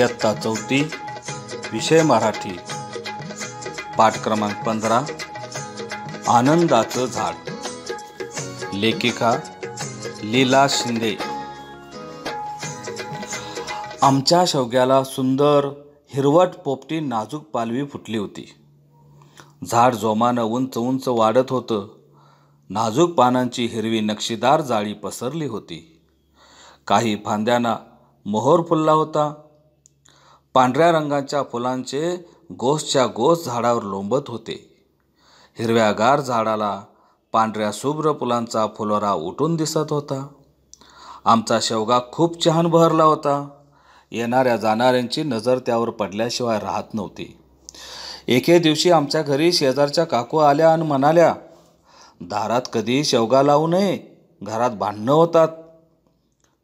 इयत्ता चौथी विषय मराठी पाठ क्रमांक पंधरा आनंदाचं झाड. लेखिका लीला शिंदे. आमच्या शेवग्याला सुंदर हिरवट पोपटी नाजूक पालवी फुटली होती. झाड जोमानं उंच उंच वाढत होतं. नाजूक पानांची हिरवी नक्षीदार जाळी पसरली होती. काही फांद्यांना मोहर फुलला होता. पांढऱ्या रंगाच्या फुलांचे गोसच्या गोस झाडावर लोंबत होते. हिरव्यागार झाडाला पांढऱ्या शुभ्र फुलांचा फुलोरा उठून दिसत होता. आमचा शेवगा खूप छान बहरला होता. येणाऱ्या जाणाऱ्यांची नजर त्यावर पडल्याशिवाय राहत नव्हती. एके दिवशी आमच्या घरी शेजारच्या काकू आल्या आणि म्हणाल्या दारात कधी शेवगा लावू नये घरात भांडणं होतात.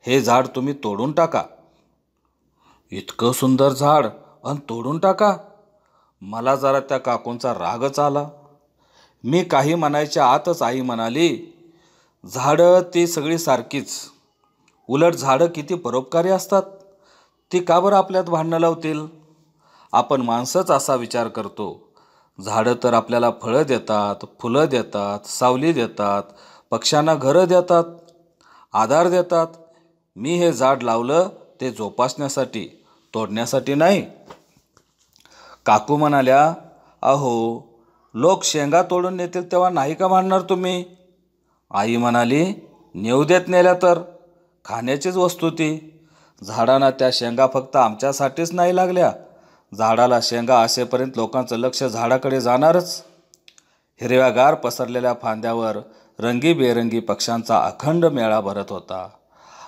हे झाड तुम्ही तोडून टाका. इतकं सुंदर झाड आणि तोडून टाका. मला जरा त्या काकूंचा रागच आला. मी काही म्हणायच्या आतच आई म्हणाली झाडं ती सगळी सारखीच. उलट झाडं किती परोपकारी असतात. ती का बरं आपल्यात भांडणं लावतील? आपण माणसंच असा विचार करतो. झाडं तर आपल्याला फळं देतात फुलं देतात सावली देतात पक्ष्यांना घरं देतात आधार देतात. मी हे झाड लावलं ते जोपासण्यासाठी तोडण्यासाठी नाही. काकू म्हणाल्या अहो लोक शेंगा तोडून नेतील तेव्हा नाही का म्हणणार तुम्ही? आई म्हणाली नेऊ देत नेल्या तर. खाण्याचीच वस्तू ती. झाडांना त्या शेंगा फक्त आमच्यासाठीच नाही लागल्या. झाडाला शेंगा असेपर्यंत लोकांचं लक्ष झाडाकडे जाणारच. हिरव्यागार पसरलेल्या फांद्यावर रंगीबेरंगी पक्ष्यांचा अखंड मेळा भरत होता.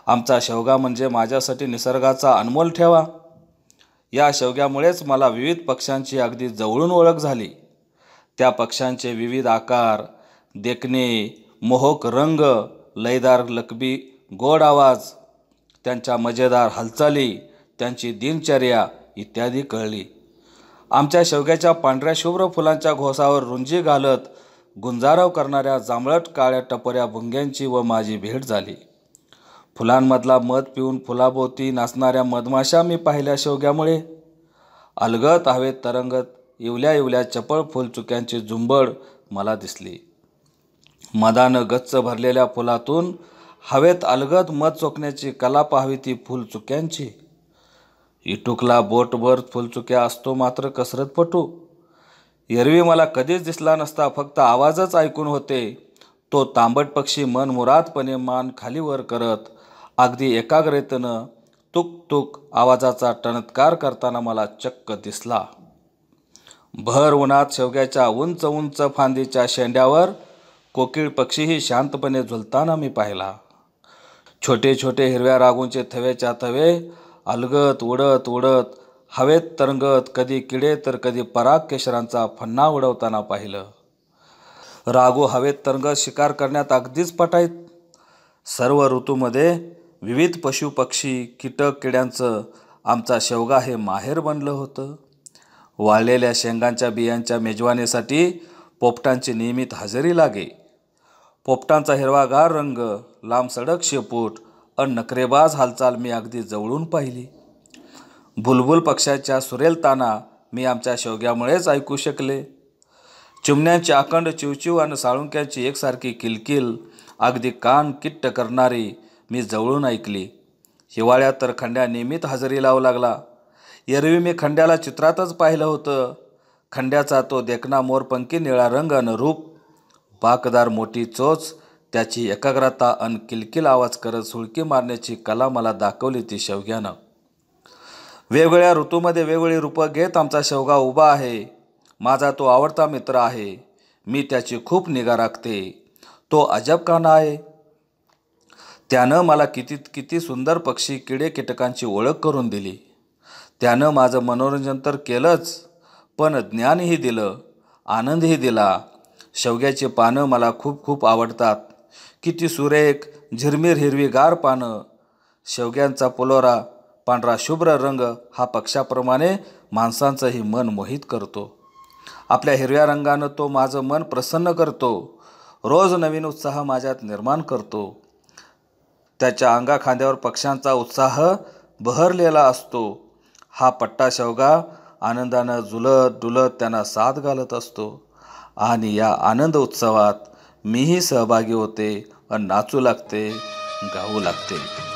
आमचा शेवगा म्हणजे माझ्यासाठी निसर्गाचा अनमोल ठेवा. या शेवग्यामुळेच मला विविध पक्ष्यांची अगदी जवळून ओळख झाली. त्या पक्ष्यांचे विविध आकार देखणे मोहक रंग लयदार लकबी गोड आवाज त्यांच्या मजेदार हालचाली त्यांची दिनचर्या इत्यादी कळली. आमच्या शेवग्याच्या पांढऱ्या शुभ्र फुलांच्या घोसावर रुंजी घालत गुंजारव करणाऱ्या जांभळट काळ्या टपऱ्या भुंग्यांची व माझी भेट झाली. फुलांमधला मध पिऊन फुलाभोवती नाचणाऱ्या मधमाशा मी पाहिल्या शेवग्यामुळे. अलगत हवेत तरंगत इवल्या इवल्या चपळ फुलचुक्यांची झुंबड मला दिसली. मदानं गच्च भरलेल्या फुलातून हवेत अलगद मध चोखण्याची कला पाहावी ती फुलचुक्यांची. इटुकला बोटभर फुलचुक्या असतो मात्र कसरतपटू. एरवी मला कधीच दिसला नसता फक्त आवाजच ऐकून होते. तो तांबट पक्षी मन मुरादपणे मान खालीवर करत अगदी एकाग्रतेनं तुक तुक आवाजाचा टणत्कार करताना मला चक्क दिसला. भर उन्हात शेवग्याच्या उंच उंच फांदीच्या शेंड्यावर कोकिळ पक्षीही शांतपणे झुलताना मी पाहिला. छोटे छोटे हिरव्या रागूंचे थव्याच्या थवे अलगत उडत उडत हवेत तरंगत कधी किडे तर कधी पराग केशरांचा फन्ना उडवताना पाहिलं. रागू हवेत तरंगत शिकार करण्यात अगदीच पटायत सर्व ऋतूमध्ये विविध पशुपक्षी कीटक किड्यांचं आमचा शेवगा हे माहेर बनलं होतं. वाळलेल्या शेंगांच्या बियांच्या मेजवानीसाठी पोपटांची नियमित हजेरी लागे. पोपटांचा हिरवागार रंग लांब सडक शेपूट अन नखरेबाज हालचाल मी अगदी जवळून पाहिली. बुलबुल पक्षाच्या सुरेल ताना मी आमच्या शेवग्यामुळेच ऐकू शकले. चिमण्यांची अखंड चिवचिव आणि साळुंक्यांची एकसारखी किलकिल अगदी कान किट्ट करणारी मी जवळून ऐकली. हिवाळ्यात तर खंड्या नियमित हजेरी लावू लागला. एरवी मी खंड्याला चित्रातच पाहिलं होतं. खंड्याचा तो देखना मोरपंखी निळा रंग अन रूप. बाकदार मोठी चोच त्याची एकाग्रता अन किलकिल आवाज करत सुळकी मारण्याची कला मला दाखवली ती शेवग्यानं. वेगवेगळ्या ऋतूमध्ये वेगवेगळी रूपं घेत आमचा शेवगा उभा आहे. माझा तो आवडता मित्र आहे. मी त्याची खूप निगा राखते. तो अजब काना आहे. त्यानं मला किती किती सुंदर पक्षी किडे कीटकांची ओळख करून दिली. त्यानं माझं मनोरंजन तर केलंच पण ज्ञानही दिलं आनंदही दिला. शेवग्याची पानं मला खूप खूप आवडतात. किती सुरेख झिरमीर हिरवीगार पानं. शेवग्यांचा पुलोरा पांढरा शुभ्र रंग हा पक्षाप्रमाणे माणसांचंही मन मोहित करतो. आपल्या हिरव्या रंगानं तो माझं मन प्रसन्न करतो. रोज नवीन उत्साह माझ्यात निर्माण करतो. त्याच्या अंगाखांद्यावर पक्ष्यांचा उत्साह बहरलेला असतो. हा पट्टा शेवगा आनंदानं झुलत डुलत त्यांना साथ घालत असतो. आणि या आनंद उत्सवात मीही सहभागी होते व नाचू लागते गाऊ लागते.